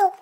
と。